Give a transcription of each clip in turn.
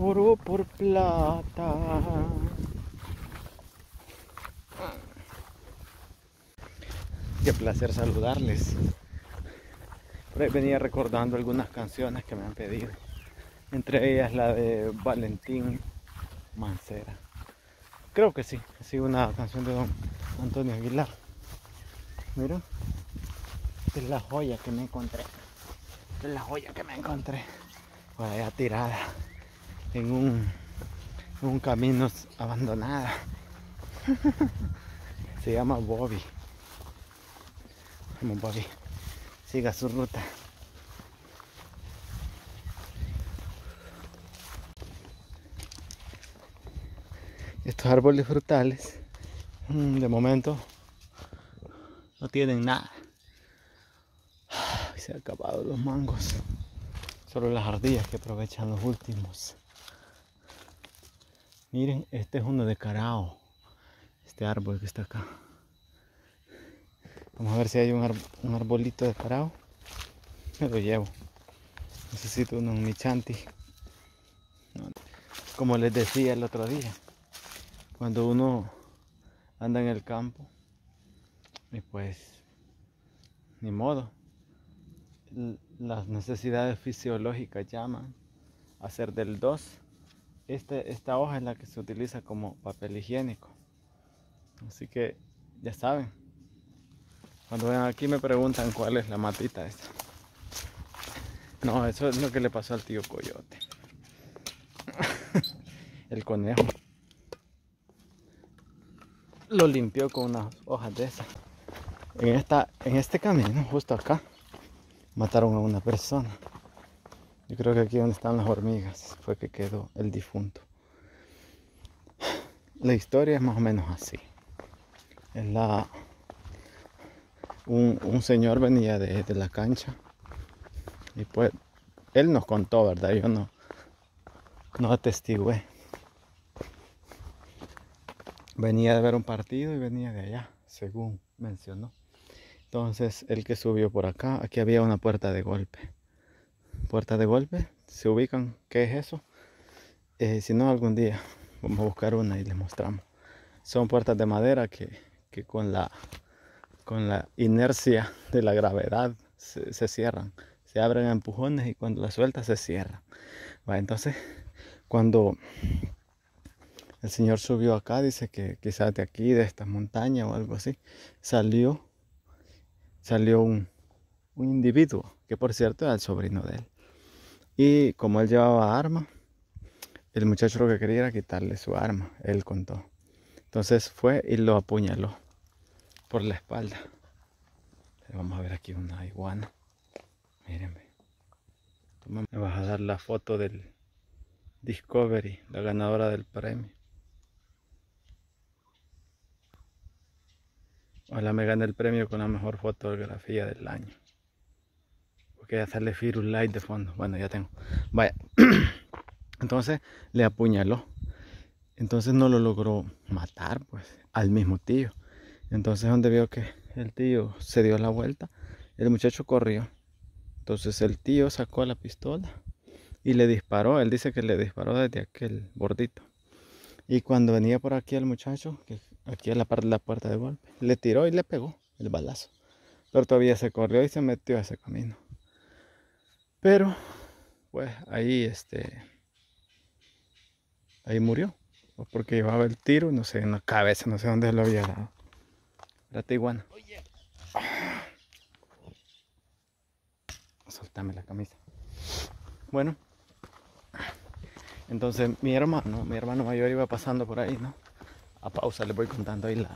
oro por plata. Qué placer saludarles. Por venía recordando algunas canciones que me han pedido. Entre ellas la de Valentín Mancera. Creo que sí, sido una canción de don Antonio Aguilar. Esta es la joya que me encontré. Es la joya que me encontré. Por allá tirada en un, en un camino abandonada. Se llama Bobby. Vamos Bobby. Siga su ruta. Estos árboles frutales mm, de momento no tienen nada. Se han acabado los mangos. Solo las ardillas que aprovechan los últimos. Miren, este es uno de carao. Este árbol que está acá. Vamos a ver si hay un, arbolito de carao. Me lo llevo. Necesito uno un michanti. Como les decía el otro día, cuando uno anda en el campo, y pues, ni modo, las necesidades fisiológicas llaman a ser del 2. Este, esta hoja es la que se utiliza como papel higiénico. Así que ya saben. Cuando ven aquí me preguntan cuál es la matita esta. No, eso es lo que le pasó al tío Coyote. El conejo lo limpió con unas hojas de esas. En, esta, en este camino, justo acá, mataron a una persona. Yo creo que aquí donde están las hormigas fue que quedó el difunto. La historia es más o menos así. Es la, un, señor venía de, de, la cancha y pues él nos contó, ¿verdad? Yo no, no atestigué venía de ver un partido y venía de allá, según mencionó. Entonces, el que subió por acá, aquí había una puerta de golpe. Puerta de golpe, se ubican, ¿qué es eso? Eh, si no, algún día vamos a buscar una y les mostramos. Son puertas de madera que, con, la, con la inercia de la gravedad se, cierran. Se abren a empujones y cuando la suelta se cierran. entonces, cuando el Señor subió acá, dice que quizás de aquí, de esta montaña o algo así, salió, salió un, individuo, que por cierto era el sobrino de él. Y como él llevaba arma, el muchacho lo que quería era quitarle su arma, él contó. Entonces fue y lo apuñaló por la espalda. Vamos a ver aquí una iguana. Mírenme. Me vas a dar la foto del Discovery, la ganadora del premio. Ojalá me gane el premio con la mejor fotografía del año. Ya sale Firus Light de fondo. Bueno, ya tengo. Vaya. Entonces le apuñaló. Entonces no lo logró matar, pues, al mismo tío. Entonces donde vio que el tío se dio la vuelta, el muchacho corrió. Entonces el tío sacó la pistola y le disparó. Él dice que le disparó desde aquel bordito. Y cuando venía por aquí el muchacho, que aquí a la parte de la puerta de golpe. Le tiró y le pegó el balazo. Pero todavía se corrió y se metió a ese camino. Pero, pues ahí este. Ahí murió. Porque llevaba el tiro, no sé, en la cabeza, no sé dónde lo había dado. Era iguana. Soltame la camisa. Bueno. Entonces mi hermano, mi hermano mayor iba pasando por ahí, ¿no? a pausa les voy contando ahí la,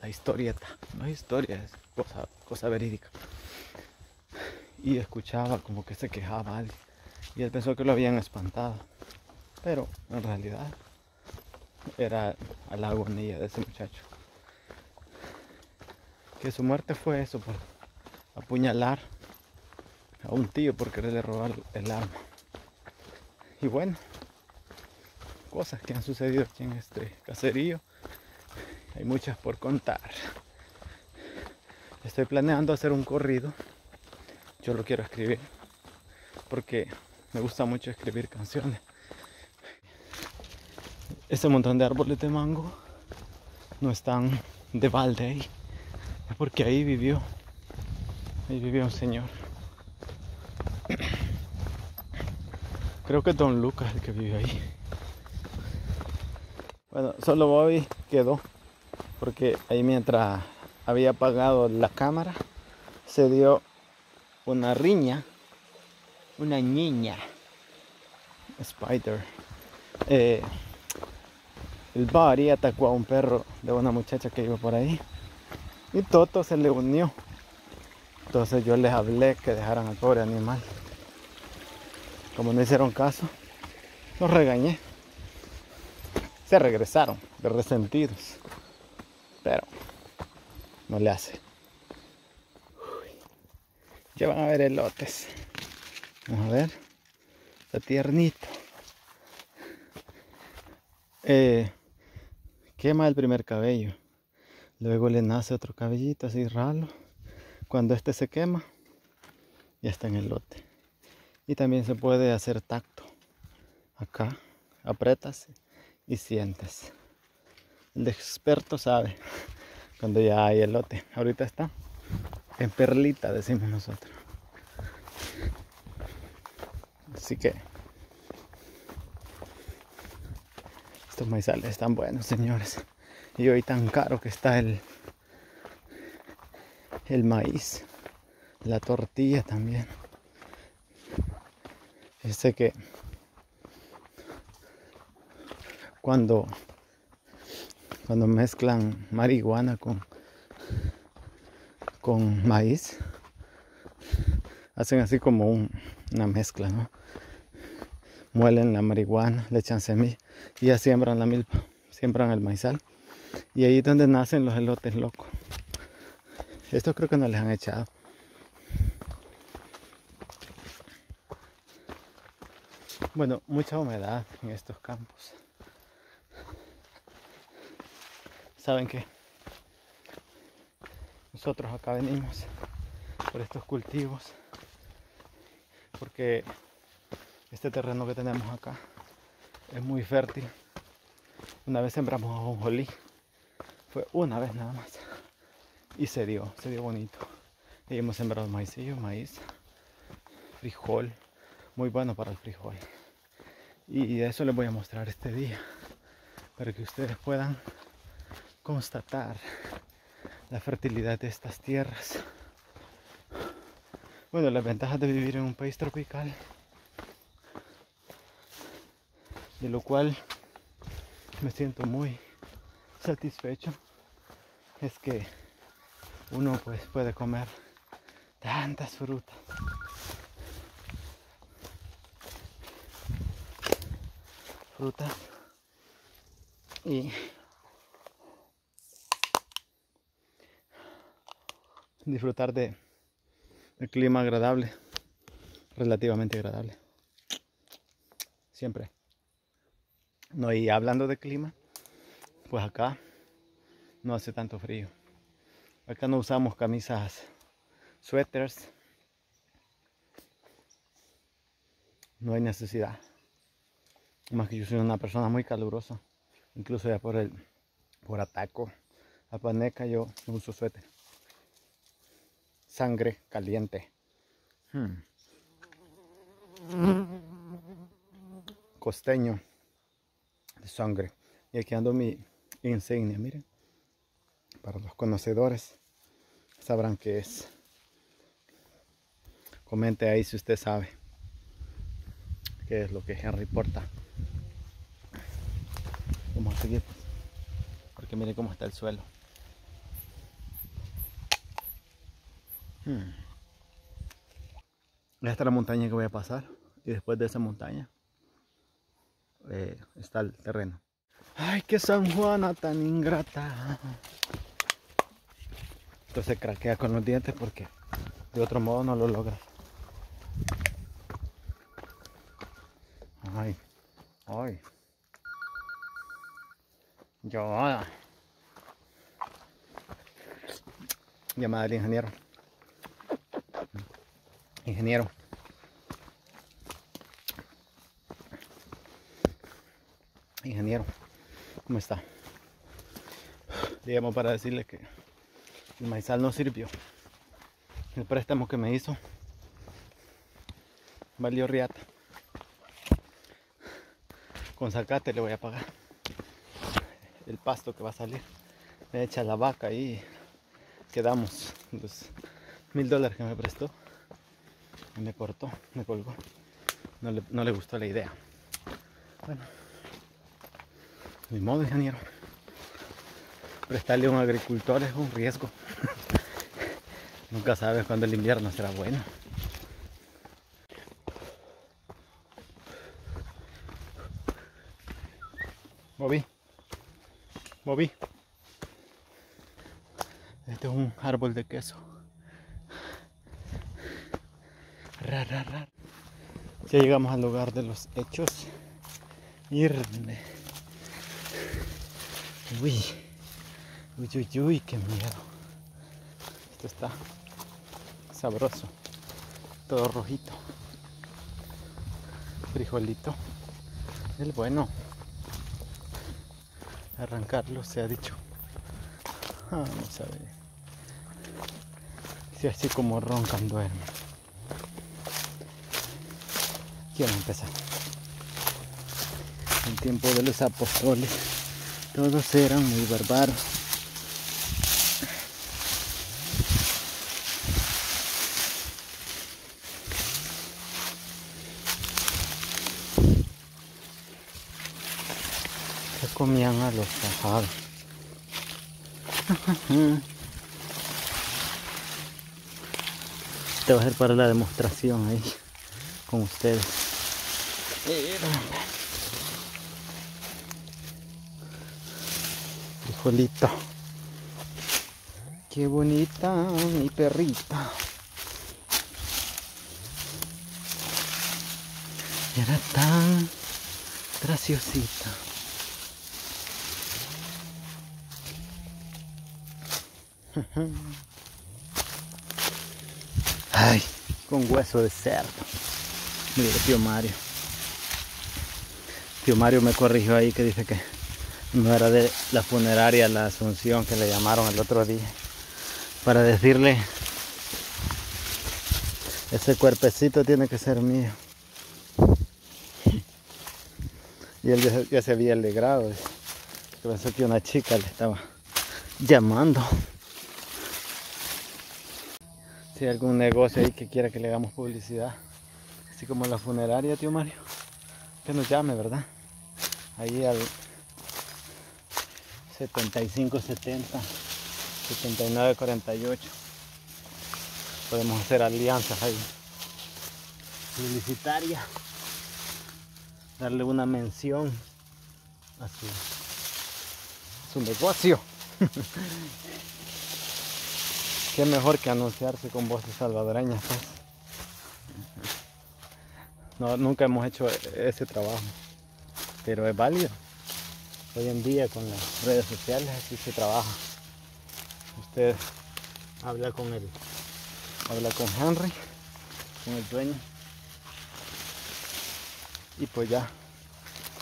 la historieta. No es historia, es cosa, cosa verídica. Y escuchaba como que se quejaba alguien. Y él pensó que lo habían espantado. Pero en realidad era a la agonía de ese muchacho. Que su muerte fue eso, por apuñalar a un tío por quererle robar el arma. Y bueno, cosas que han sucedido aquí en este caserío hay muchas por contar. Estoy planeando hacer un corrido. Yo lo quiero escribir porque me gusta mucho escribir canciones. Ese montón de árboles de mango no están de balde ahí. Es porque ahí vivió. Ahí vivió un señor. Creo que Don Lucas el que vive ahí. Bueno, solo Bobby quedó. Porque ahí mientras había apagado la cámara, se dio una riña. Una niña. Spider. Eh, el Bari atacó a un perro de una muchacha que iba por ahí. Y Toto se le unió. Entonces yo les hablé que dejaran al pobre animal. Como no hicieron caso, los regañé. Se regresaron de resentidos. Pero no le hace. Ya van a ver elotes. Vamos a ver. Está tiernito. Eh, quema el primer cabello. Luego le nace otro cabellito así ralo. Cuando este se quema, ya está en el lote. Y también se puede hacer tacto. Acá, apretas y sientes. El experto sabe cuando ya hay elote. Ahorita está en perlita, decimos nosotros. Así que estos maizales están buenos, señores. Y hoy tan caro que está el, el maíz, la tortilla también. Sé que cuando, cuando mezclan marihuana con, con maíz, hacen así como una mezcla, ¿no? Muelen la marihuana, le echan semilla y ya siembran la milpa, siembran el maizal y ahí es donde nacen los elotes locos. Estos creo que no les han echado. Bueno, mucha humedad en estos campos. ¿Saben qué? Nosotros acá venimos por estos cultivos porque este terreno que tenemos acá es muy fértil. Una vez sembramos ajonjolí fue una vez nada más. Y se dio, se dio bonito. Y hemos sembrado maicillo, maíz, frijol. Muy bueno para el frijol. Y eso les voy a mostrar este día. Para que ustedes puedan constatar la fertilidad de estas tierras. Bueno, las ventajas de vivir en un país tropical. De lo cual me siento muy satisfecho es que uno pues puede comer tantas frutas frutas y disfrutar de clima agradable relativamente agradable siempre no y hablando de clima pues acá no hace tanto frío. Acá no usamos camisas, suéteres. No hay necesidad. Más que yo soy una persona muy calurosa. Incluso ya por el por ataco a paneca yo no uso suéter. Sangre caliente. Hmm. Costeño de sangre. Y aquí ando mi insignia, miren. Para los conocedores sabrán qué es. Comente ahí si usted sabe qué es lo que Henry porta. Vamos a seguir porque miren cómo está el suelo. Hmm. Esta es la montaña que voy a pasar y después de esa montaña eh, está el terreno. Ay, qué San Juana tan ingrata. Entonces craquea con los dientes porque de otro modo no lo logras. Ay, ay. Llamada. Llamada del ingeniero. Ingeniero. Ingeniero. ¿Cómo está? Digamos para decirle que el maizal no sirvió. El préstamo que me hizo valió riata. Con zacate le voy a pagar el pasto que va a salir. Me echa la vaca y quedamos los mil dólares que me prestó. Me cortó, me colgó. No le, no le gustó la idea. Bueno, ni modo, ingeniero. Prestarle a un agricultor es un riesgo. Nunca sabes cuándo el invierno será bueno. Bobby. Bobby. Este es un árbol de queso. Ya llegamos al lugar de los hechos. Irme. Uy. Uy, uy, uy, qué miedo. Esto está sabroso. Todo rojito. Frijolito. El bueno. Arrancarlo se ha dicho. Vamos a ver. Si así como roncan duermen. Quiero empezar. En tiempo de los apóstoles, todos eran muy bárbaros. Se comían a los pájaros. Te va a ser para la demostración ahí con ustedes. Frijolito. Qué bonita mi perrita. Era tan graciosita. Ay, con hueso de cerdo. Mire, tío Mario. Tío Mario me corrigió ahí que dice que no era de la funeraria la Asunción que le llamaron el otro día. Para decirle, ese cuerpecito tiene que ser mío. Y él ya, ya se había alegrado. Pensó que una chica le estaba llamando. Si hay algún negocio ahí que quiera que le hagamos publicidad, así como la funeraria, tío Mario, que nos llame, ¿verdad? Ahí al 7570 7948 podemos hacer alianzas ahí. Publicitaria. Darle una mención a su, su negocio. Qué mejor que anunciarse con voces salvadoreñas pues. no, nunca hemos hecho ese trabajo pero es válido. Hoy en día con las redes sociales así se trabaja. Usted habla con él habla con Henry con el dueño. Y pues ya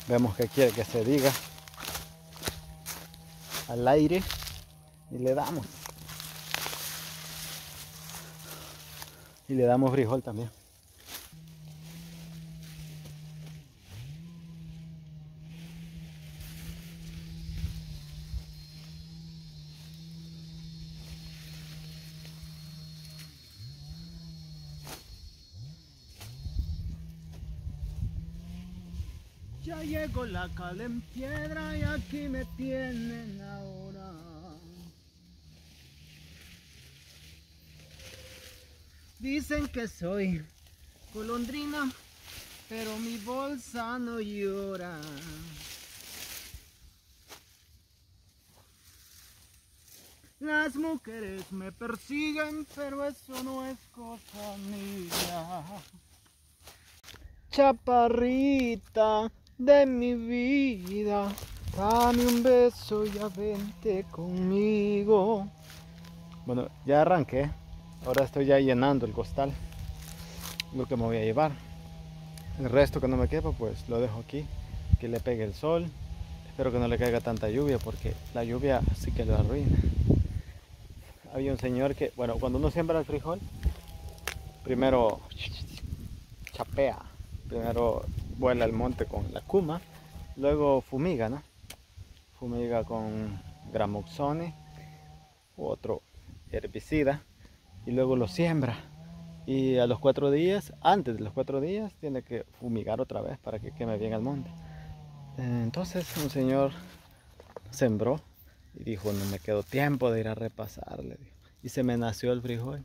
vemos que quiere que se diga. Al aire y le damos. Y le damos frijol también La cal en piedra y aquí me tienen ahora. Dicen que soy golondrina, pero mi bolsa no llora. Las mujeres me persiguen, pero eso no es cosa mía. Chaparrita de mi vida, dame un beso y vente conmigo. Bueno, ya arranqué. Ahora estoy ya llenando el costal. Lo que me voy a llevar. El resto que no me quepa, pues lo dejo aquí. Que le pegue el sol. Espero que no le caiga tanta lluvia porque la lluvia sí que lo arruina. Había un señor que, bueno, cuando uno siembra el frijol, primero chapea, primero vuela al monte con la cuma, luego fumiga, ¿no? Fumiga con gramoxone u otro herbicida y luego lo siembra. Y a los cuatro días, antes de los cuatro días, tiene que fumigar otra vez para que queme bien el monte. Entonces un señor sembró y dijo, no me quedó tiempo de ir a repasarle. Y se me nació el frijol.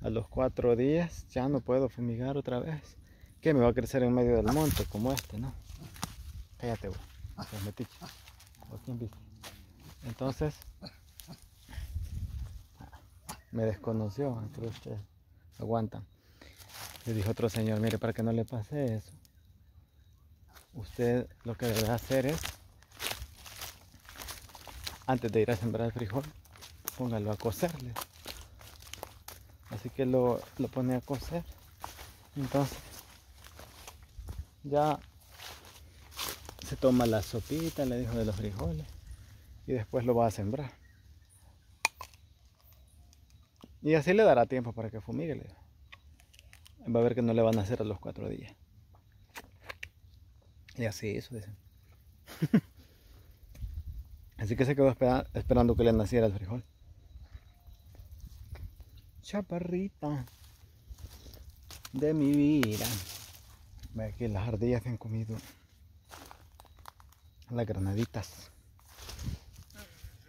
A los cuatro días ya no puedo fumigar otra vez. Que me va a crecer en medio del monte como este, ¿no? Cállate, güey. Entonces, me desconoció, entre ustedes aguantan. Le dijo otro señor, mire, para que no le pase eso, usted lo que debe hacer es, antes de ir a sembrar el frijol, póngalo a cocerle. Así que lo, lo pone a cocer. Entonces, ya se toma la sopita, le dijo, de los frijoles. Y después lo va a sembrar. Y así le dará tiempo para que fumigue. Va a ver que no le van a hacer a los cuatro días. Y así eso dicen. así que se quedó esperando que le naciera el frijol. Chaparrita de mi vida. Las ardillas han comido las granaditas.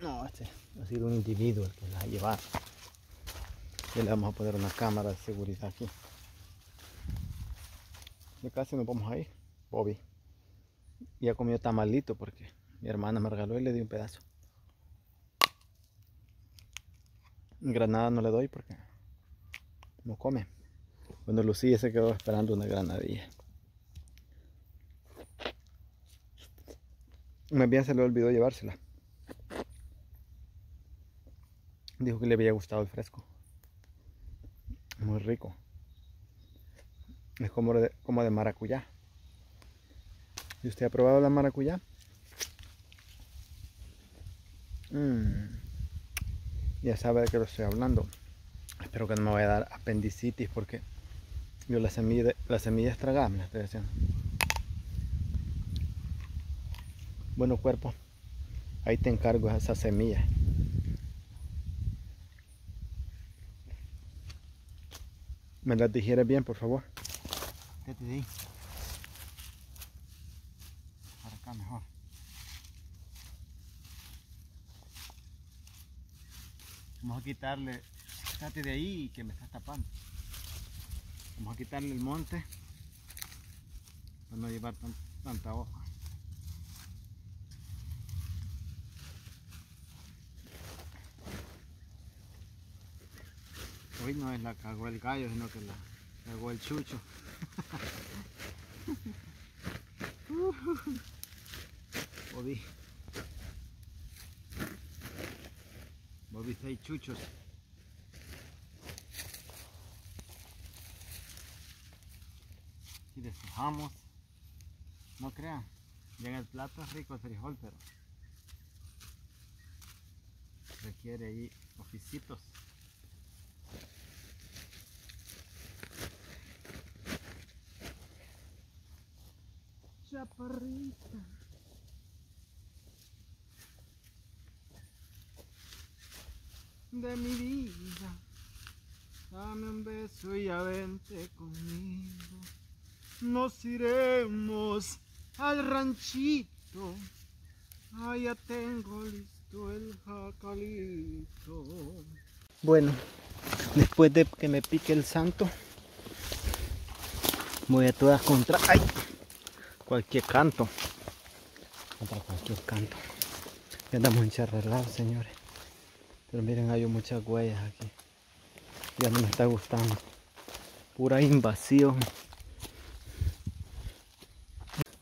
No, este ha sido un individuo el que las ha llevado. Y le vamos a poner una cámara de seguridad aquí. Ya casi nos vamos a ir. Bobby. Y ha comido tamalito porque mi hermana me regaló y le di un pedazo. Granada no le doy porque no come. Cuando Lucía se quedó esperando una granadilla. Me bien se le olvidó llevársela. Dijo que le había gustado el fresco muy rico. Es como de, como de maracuyá. ¿Y usted ha probado la maracuyá? Mm. Ya sabe de qué lo estoy hablando. Espero que no me vaya a dar apendicitis porque yo la semilla, la semilla es tragable, estoy diciendo. Bueno cuerpo, ahí te encargo esa semilla. ¿Me las digiere bien, por favor? Vete de ahí. Para acá mejor. Vamos a quitarle, Fíjate de ahí que me estás tapando. Vamos a quitarle el monte para no llevar tanta hoja. Hoy no es la cagó el gallo, sino que la cagó el chucho. Bobby. Bobby seis chuchos. Si despejamos, no crean, ya en el plato es rico el frijol, pero requiere ahí oficitos. Chaparrita. De mi vida, dame un beso y ya vente conmigo. Nos iremos al ranchito. Allá tengo listo el jacalito. Bueno, después de que me pique el santo, voy a todas contra... ¡Ay! Cualquier canto. Contra cualquier canto. Ya andamos encharrelados, señores. Pero miren, hay muchas huellas aquí. Ya no me está gustando. Pura invasión.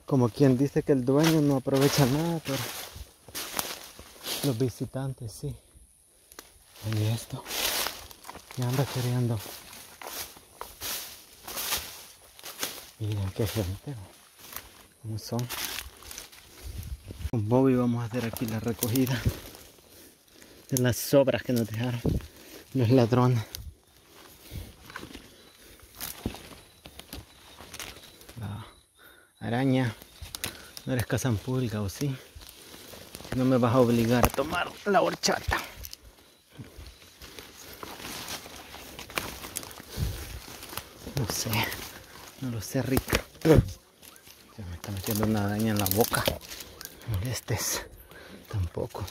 Como quien dice que el dueño no aprovecha nada, pero los visitantes sí. Y esto ya anda queriendo. Miren qué gente son. Con Bobby vamos a hacer aquí la recogida de las sobras que nos dejaron los ladrones. La araña, no eres cazampulga o sí. No me vas a obligar a tomar la horchata. No sé, no lo sé, rico. Metiendo una araña en la boca. Molestes. Tampoco.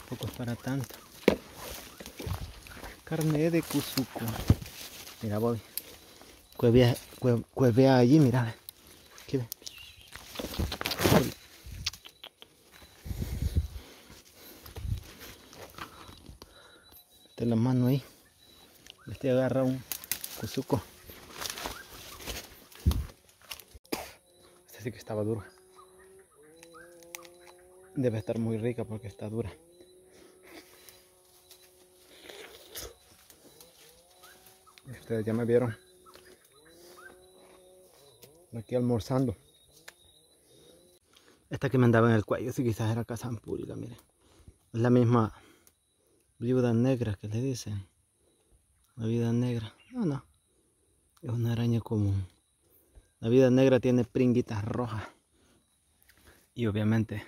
Tampoco es para tanto. Carne de cuzuco. Mira, voy. Cuevea, cuevea allí, mira. ¿Qué ve? Mete la mano ahí. Este agarra un cuzuco. Sí que estaba duro. Debe estar muy rica porque está dura. Ustedes ya me vieron aquí almorzando. Esta que me andaba en el cuello, si quizás era cazampulga, miren. Es la misma viuda negra que le dicen. La vida negra. No, no. Es una araña común. La vida negra tiene pringuitas rojas. Y obviamente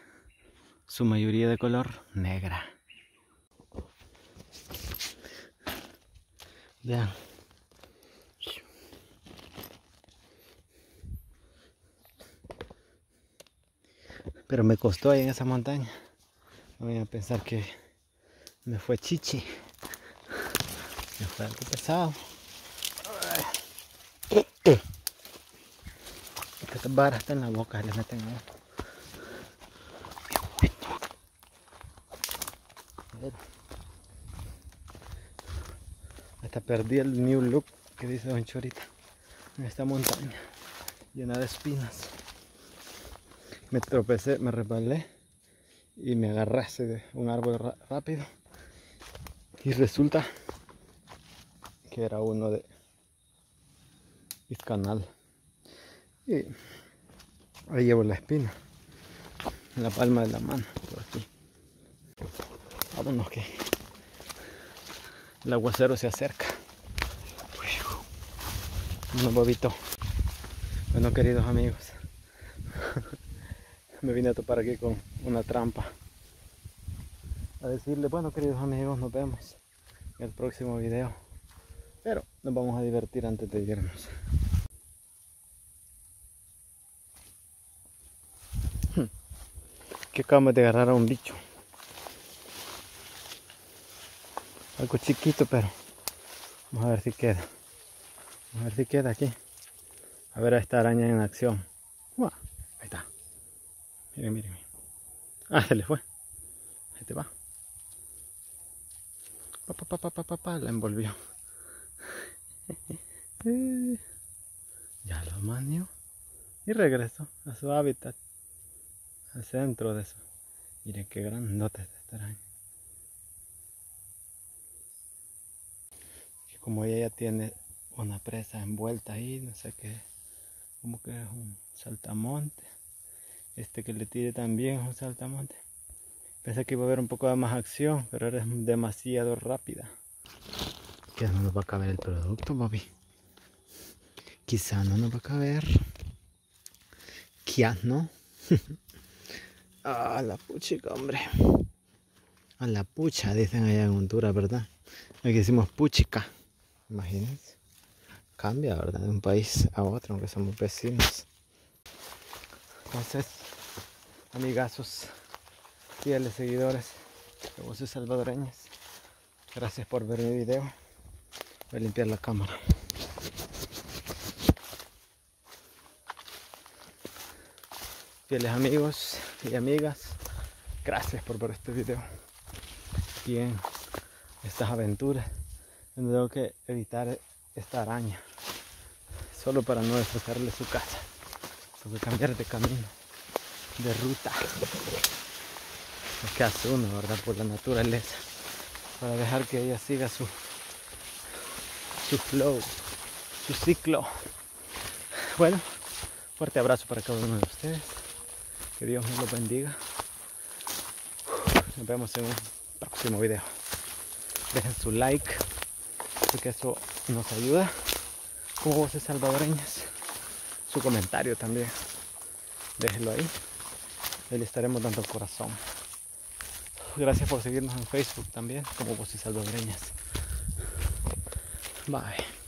su mayoría de color negra. Vean. Pero me costó ahí en esa montaña. Voy a pensar que me fue chichi. Me fue algo pesado. Estas varas están en la boca, les meten ahí. Hasta perdí el new look que dice Don Chorita en esta montaña llena de espinas. Me tropecé, me resbalé y me agarré de un árbol rápido. Y resulta que era uno de canal y ahí llevo la espina. En la palma de la mano por aquí. Vámonos que el aguacero se acerca. Un bobito. Bueno queridos amigos. Me vine a topar aquí con una trampa. A decirle bueno queridos amigos nos vemos en el próximo video. Pero nos vamos a divertir antes de irnos que acabamos de agarrar a un bicho algo chiquito pero vamos a ver si queda vamos a ver si queda aquí a ver a esta araña en acción Miren, miren. Ah, se le fue. Se te va. Pa, pa, pa, la envolvió. ya lo manió. Y regresó a su hábitat. Al centro de eso. Miren qué grandote es esta araña. Y como ella ya tiene una presa envuelta ahí, no sé qué, como que es un saltamonte este que le tire también un saltamonte. Pensé que iba a haber un poco de más acción, pero eres demasiado rápida. Que no nos va a caber el producto, Bobby. Quizá no nos va a caber. Quizá no. ah, la puchica, hombre. A la pucha, dicen allá en Honduras, ¿verdad? Aquí decimos puchica. Imagínense. Cambia, ¿verdad? De un país a otro, aunque somos vecinos. Entonces, amigazos, fieles seguidores de voces salvadoreñas, gracias por ver mi video. Voy a limpiar la cámara. Fieles amigos y amigas, gracias por ver este video. Y en estas aventuras, tengo que evitar esta araña, solo para no destrozarle su casa. Tengo que cambiar de camino, de ruta. Lo que hace uno, ¿verdad? Por la naturaleza. Para dejar que ella siga su, su flow, su ciclo. Bueno, fuerte abrazo para cada uno de ustedes. Que Dios nos los bendiga. Nos vemos en un próximo video. Dejen su like, porque eso nos ayuda como voces salvadoreñas. Su comentario también. Déjenlo ahí. Ahí le estaremos dando el corazón. Gracias por seguirnos en Facebook también, como voces salvadoreñas. Bye.